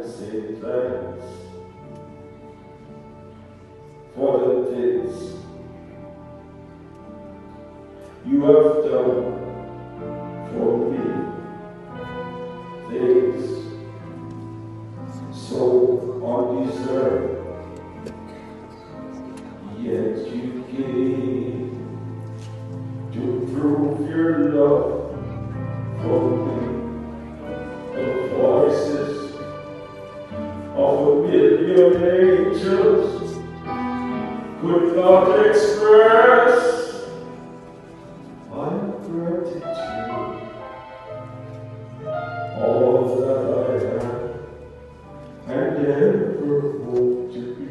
and say thanks for the things you have done for me. Things so undeserved, yet you gave to prove your love of a million angels could not express my gratitude. All that I and ever to be.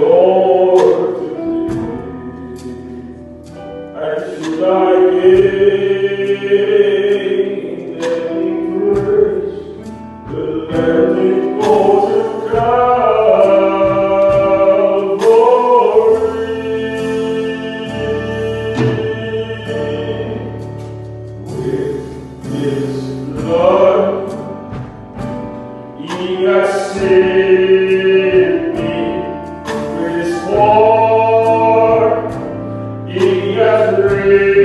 Lord, Raised